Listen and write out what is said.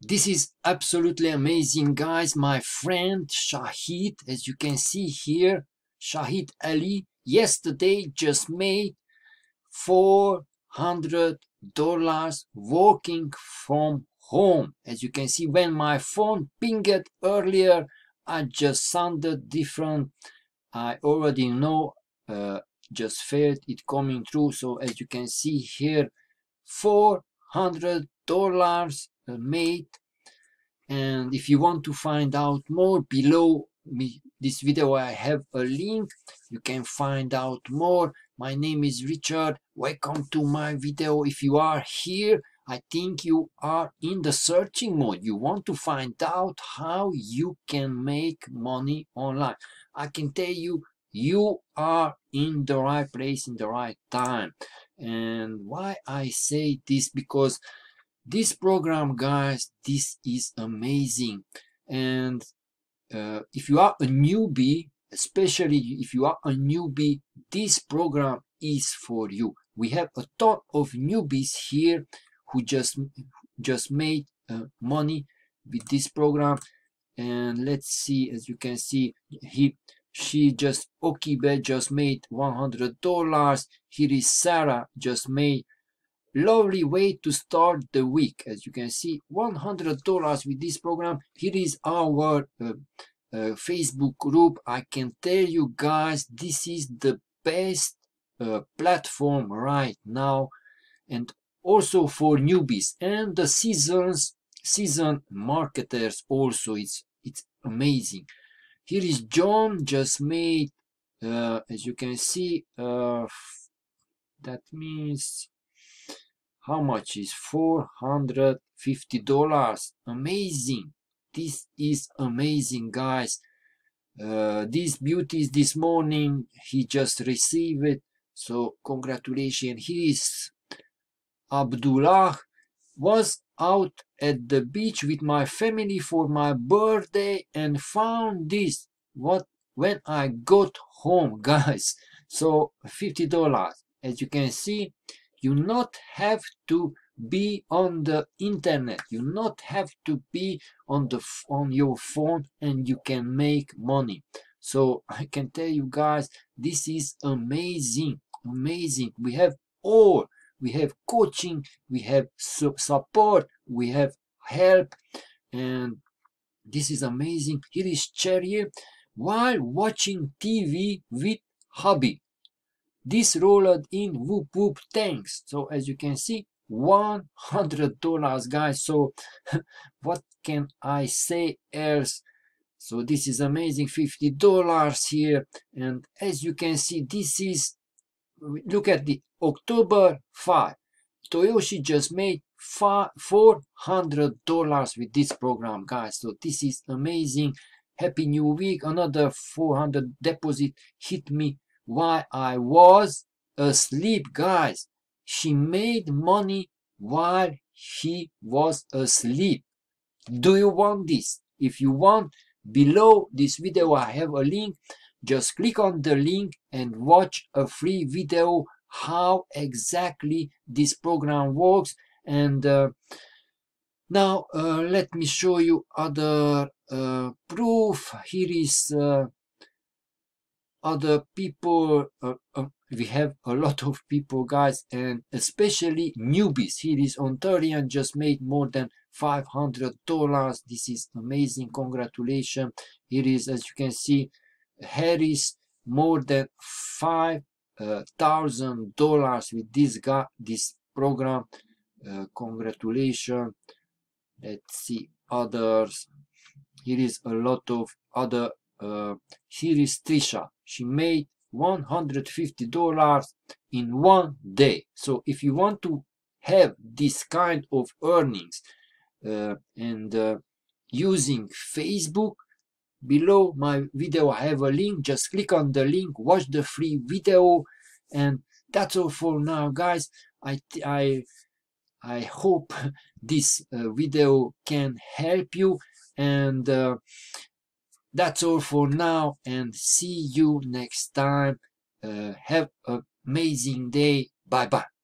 this is absolutely amazing guys. My friend Shahid as you can see here Shahid Ali yesterday just made 400 dollars working from home. As you can see when my phone pinged earlier I just sounded different. I already know uh, just felt it coming through. So as you can see here 400 dollars made and if you want to find out more below me this video i have a link. You can find out more. My name is richard. Welcome to my video. If you are here i think you are in the searching mode. You want to find out how you can make money online. I can tell you you are in the right place in the right time. And why i say this because this program guys this is amazing. And uh, if you are a newbie especially if you are a newbie this program is for you. We have a ton of newbies here who just just made uh, money with this program. And let's see as you can see he she just Okibe just made 100 dollars. Here is Sarah just made lovely way to start the week. As you can see $100 with this program. Here is our uh, uh, facebook group. I can tell you guys this is the best uh, platform right now. And also for newbies and the seasons season marketers also. It's it's amazing. Here is john just made uh, as you can see uh, that means how much is 450 dollars? Amazing. This is amazing guys. Uh, these beauties this morning he just received it. So congratulations. He is abdullah was out at the beach with my family for my birthday and found this. What when i got home guys. So 50 dollars. As you can see you not have to be on the internet. You not have to be on the on your phone and you can make money. So i can tell you guys this is amazing amazing. We have all. We have coaching we have su support we have help and this is amazing. Here is cherry while watching tv with hubby this rolled in whoop whoop thanks. So as you can see 100 dollars guys. So what can i say else? So this is amazing 50 dollars here. And as you can see this is look at the october 5 toyoshi just made five, 400 dollars with this program guys. So this is amazing. Happy new week. Another 400 deposit hit me while I was asleep, guys. She made money while he was asleep. Do you want this? If you want, below this video I have a link. Just click on the link and watch a free video how exactly this program works. And uh, now uh, let me show you other uh, proof. Here is uh, other people uh, uh, we have a lot of people guys and especially newbies. He here is ontarian just made more than 500 dollars. This is amazing. Congratulations. Here is as you can see harris more than five uh, dollars with this guy this program. Uh, congratulations. Let's see others. Here is a lot of other uh, here is Trisha. She made $150 in one day. So if you want to have this kind of earnings uh, and uh, using Facebook, below my video I have a link. Just click on the link, watch the free video, and that's all for now, guys. I I I hope this uh, video can help you and uh, that's all for now and see you next time. Uh, have an amazing day. Bye bye